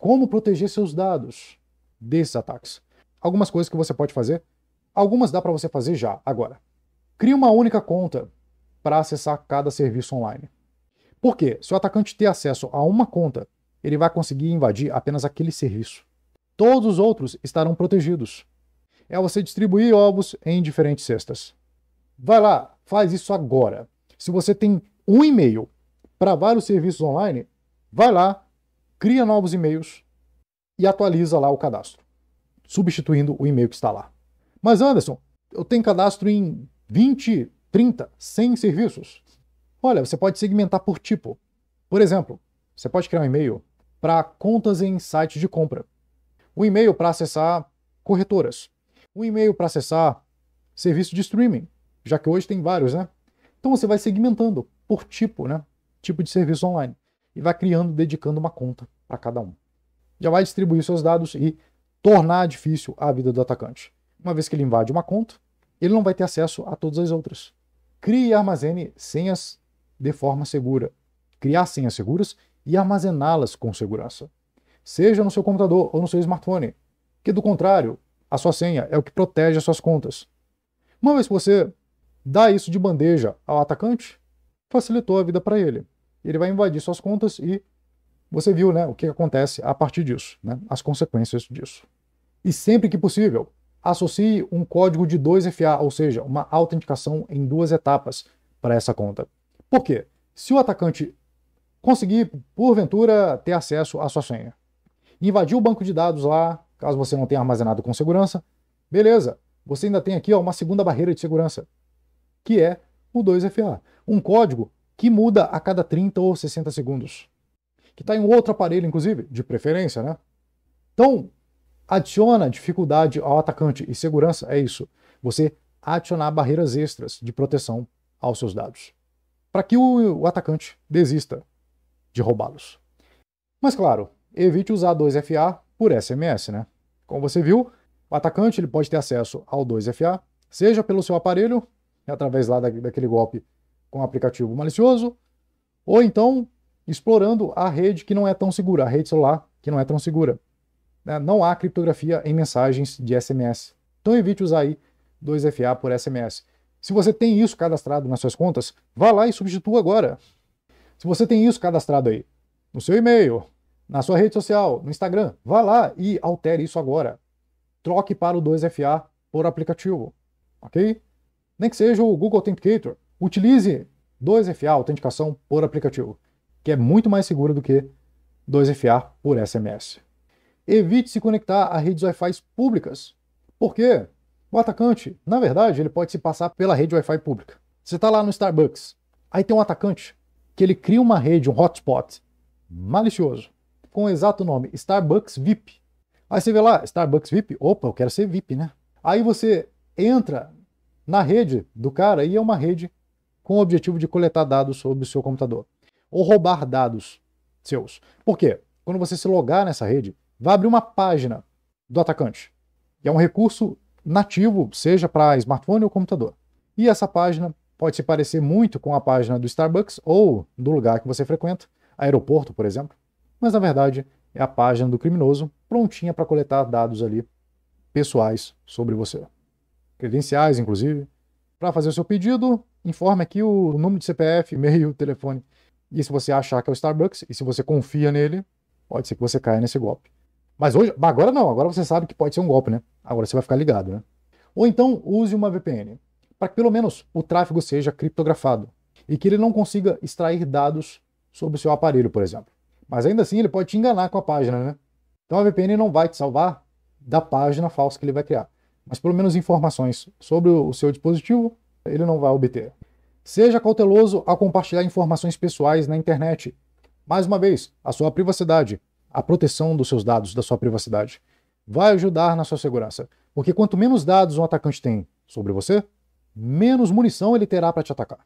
como proteger seus dados desses ataques. Algumas coisas que você pode fazer, algumas dá para você fazer já, agora. Crie uma única conta para acessar cada serviço online. Por quê? Se o atacante ter acesso a uma conta, ele vai conseguir invadir apenas aquele serviço. Todos os outros estarão protegidos. É você distribuir ovos em diferentes cestas. Vai lá, faz isso agora. Se você tem um e-mail para vários serviços online, vai lá, cria novos e-mails e atualiza lá o cadastro, substituindo o e-mail que está lá. Mas Anderson, eu tenho cadastro em 20, 30, 100 serviços. Olha, você pode segmentar por tipo. Por exemplo, você pode criar um e-mail para contas em sites de compra, um e-mail para acessar corretoras, um e-mail para acessar serviço de streaming, já que hoje tem vários, né? Então você vai segmentando por tipo, né? Tipo de serviço online. E vai criando, dedicando uma conta para cada um. Já vai distribuir seus dados e tornar difícil a vida do atacante. Uma vez que ele invade uma conta, ele não vai ter acesso a todas as outras. Crie e armazene senhas de forma segura. Criar senhas seguras e armazená-las com segurança. Seja no seu computador ou no seu smartphone. Que do contrário, a sua senha é o que protege as suas contas. Uma vez que você dá isso de bandeja ao atacante, facilitou a vida para ele. Ele vai invadir suas contas e você viu né, o que acontece a partir disso, né, as consequências disso. E sempre que possível, associe um código de 2FA, ou seja, uma autenticação em duas etapas para essa conta. Por quê? Se o atacante conseguir, porventura, ter acesso à sua senha, invadir o banco de dados lá, caso você não tenha armazenado com segurança, beleza, você ainda tem aqui ó, uma segunda barreira de segurança, que é o 2FA, um código que muda a cada 30 ou 60 segundos, que está em outro aparelho, inclusive, de preferência, né? Então, adiciona dificuldade ao atacante e segurança é isso. Você adicionar barreiras extras de proteção aos seus dados. Para que o, atacante desista de roubá-los. Mas claro, evite usar 2FA por SMS, né? Como você viu, o atacante ele pode ter acesso ao 2FA, seja pelo seu aparelho, através lá da, daquele golpe com aplicativo malicioso, ou então explorando a rede que não é tão segura, a rede celular que não é tão segura né, não há criptografia em mensagens de SMS. Então evite usar aí 2FA por SMS. Se você tem isso cadastrado nas suas contas, vá lá e substitua agora. Se você tem isso cadastrado aí no seu e-mail, na sua rede social, no Instagram, vá lá e altere isso agora. Troque para o 2FA por aplicativo, ok? Nem que seja o Google Authenticator. Utilize 2FA, autenticação por aplicativo, que é muito mais seguro do que 2FA por SMS. Evite se conectar a redes Wi-Fi públicas. Por quê? O atacante, na verdade, ele pode se passar pela rede Wi-Fi pública. Você está lá no Starbucks, aí tem um atacante que ele cria uma rede, um hotspot malicioso, com o exato nome Starbucks VIP. Aí você vê lá, Starbucks VIP, opa, eu quero ser VIP, né? Aí você entra na rede do cara e é uma rede com o objetivo de coletar dados sobre o seu computador ou roubar dados seus. Por quê? Quando você se logar nessa rede, vai abrir uma página do atacante. E é um recurso nativo, seja para smartphone ou computador. E essa página pode se parecer muito com a página do Starbucks ou do lugar que você frequenta, aeroporto, por exemplo, mas na verdade é a página do criminoso prontinha para coletar dados ali pessoais sobre você. Credenciais, inclusive. Para fazer o seu pedido, informe aqui o número de CPF, e-mail, telefone. E se você achar que é o Starbucks e se você confia nele, pode ser que você caia nesse golpe. Mas hoje, agora não, agora você sabe que pode ser um golpe, né? Agora você vai ficar ligado, né? Ou então use uma VPN, para que pelo menos o tráfego seja criptografado e que ele não consiga extrair dados sobre o seu aparelho, por exemplo. Mas ainda assim ele pode te enganar com a página, né? Então a VPN não vai te salvar da página falsa que ele vai criar, mas pelo menos informações sobre o seu dispositivo ele não vai obter. Seja cauteloso ao compartilhar informações pessoais na internet. Mais uma vez, a sua privacidade a proteção dos seus dados, da sua privacidade. Vai ajudar na sua segurança. Porque quanto menos dados um atacante tem sobre você, menos munição ele terá para te atacar.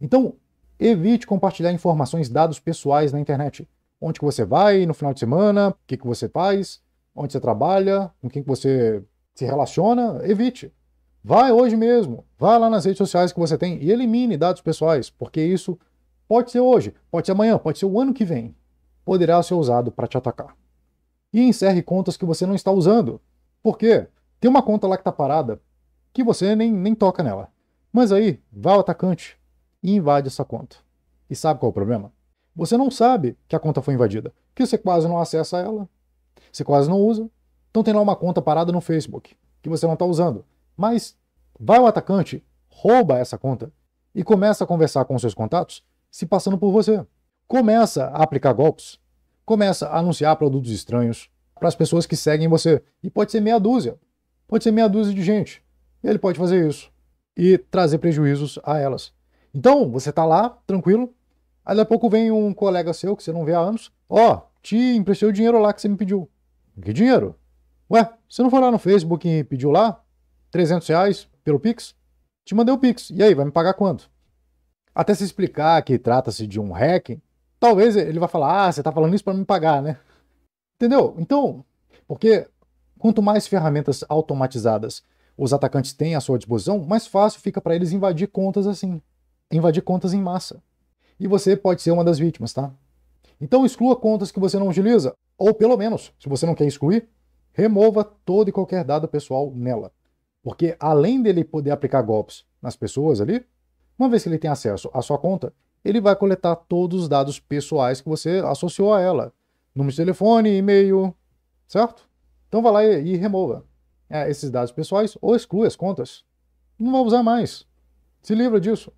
Então, evite compartilhar informações, dados pessoais na internet. Onde que você vai no final de semana, o que, que você faz, onde você trabalha, com quem que você se relaciona, evite. Vai hoje mesmo, vá lá nas redes sociais que você tem e elimine dados pessoais, porque isso pode ser hoje, pode ser amanhã, pode ser o ano que vem poderá ser usado para te atacar. e encerre contas que você não está usando. Por quê? Tem uma conta lá que está parada que você nem, nem toca nela. Mas aí vai o atacante e invade essa conta. E sabe qual é o problema? Você não sabe que a conta foi invadida, que você quase não acessa ela, você quase não usa. Então tem lá uma conta parada no Facebook que você não está usando. Mas vai o atacante, rouba essa conta e começa a conversar com seus contatos se passando por você. Começa a aplicar golpes, começa a anunciar produtos estranhos para as pessoas que seguem você. E pode ser meia dúzia, pode ser meia dúzia de gente. Ele pode fazer isso e trazer prejuízos a elas. Então, você está lá, tranquilo, aí daqui a pouco vem um colega seu que você não vê há anos, ó, oh, te emprestei o dinheiro lá que você me pediu. Que dinheiro? Ué, você não foi lá no Facebook e pediu lá 300 reais pelo Pix? Te mandei o Pix. E aí, vai me pagar quanto? Até se explicar que trata-se de um hacking, talvez ele vai falar, ah, você está falando isso para me pagar, né? Entendeu? Então, porque quanto mais ferramentas automatizadas os atacantes têm à sua disposição, mais fácil fica para eles invadir contas assim. Invadir contas em massa. E você pode ser uma das vítimas, tá? Então exclua contas que você não utiliza, ou pelo menos, se você não quer excluir, remova todo e qualquer dado pessoal nela. Porque além dele poder aplicar golpes nas pessoas ali, uma vez que ele tem acesso à sua conta, ele vai coletar todos os dados pessoais que você associou a ela. Número de telefone, e-mail, certo? Então vá lá e, e remova é, esses dados pessoais ou exclui as contas. Não vai usar mais. Se livra disso.